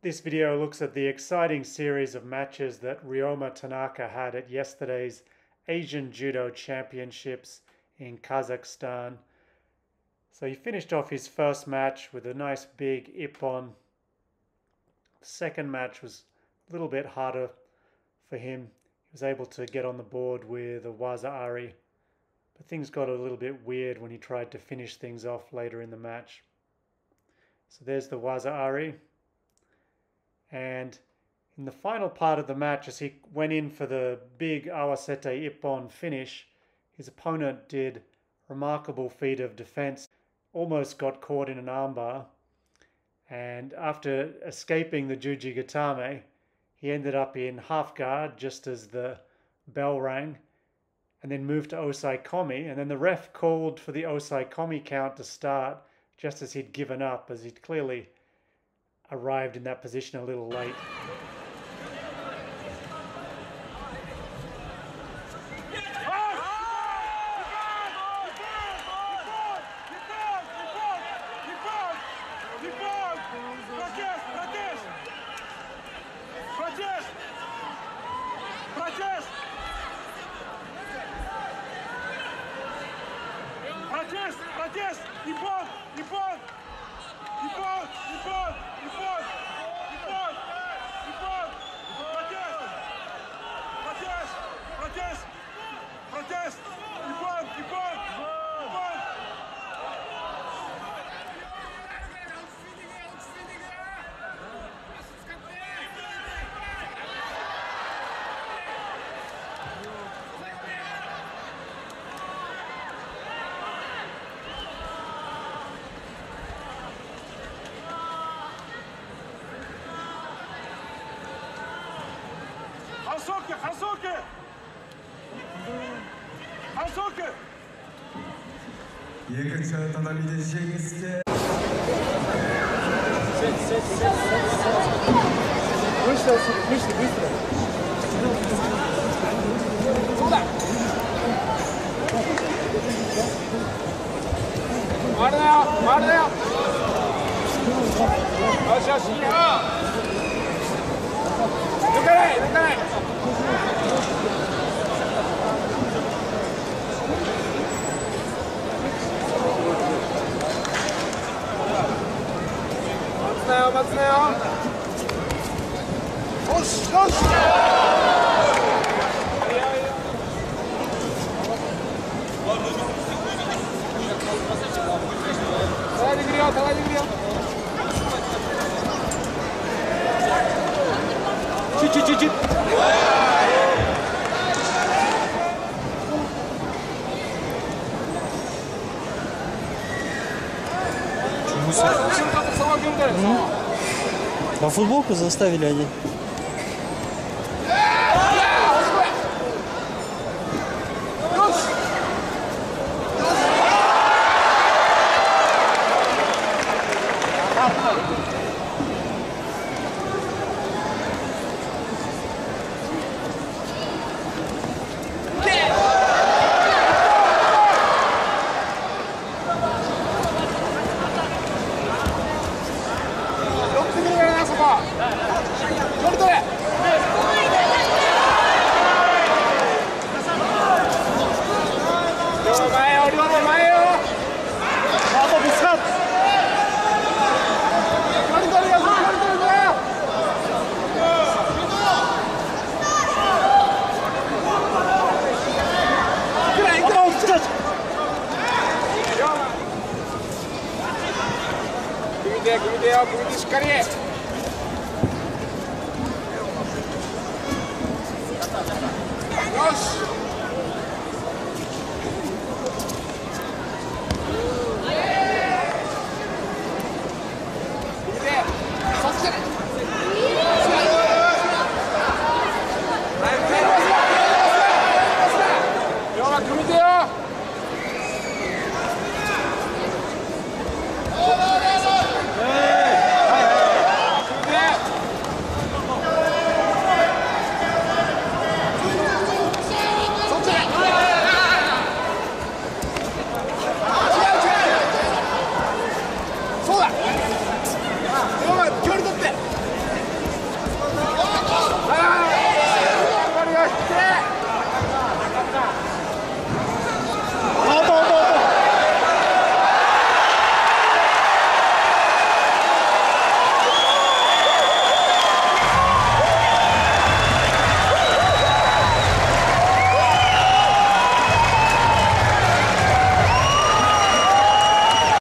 This video looks at the exciting series of matches that Ryoma Tanaka had at yesterday's Asian Judo Championships in Kazakhstan. So he finished off his first match with a nice big ippon. The second match was a little bit harder for him. He was able to get on the board with a waza ari, but things got a little bit weird when he tried to finish things off later in the match. So there's the waza ari. And in the final part of the match, as he went in for the big Awasete Ippon finish, his opponent did remarkable feat of defense, almost got caught in an armbar. And after escaping the Juji Gatame, he ended up in half guard just as the bell rang and then moved to Osaekomi. And then the ref called for the Osaekomi count to start just as he'd given up, as he'd clearly arrived in that position a little late. Протест! Протест! Япон! Япон! Хасоки! Хасоки! Хасоки! 待つなよ。よしよし。Жеңіске На футболку заставили они. 組み手を組み手しっかり。Yosh!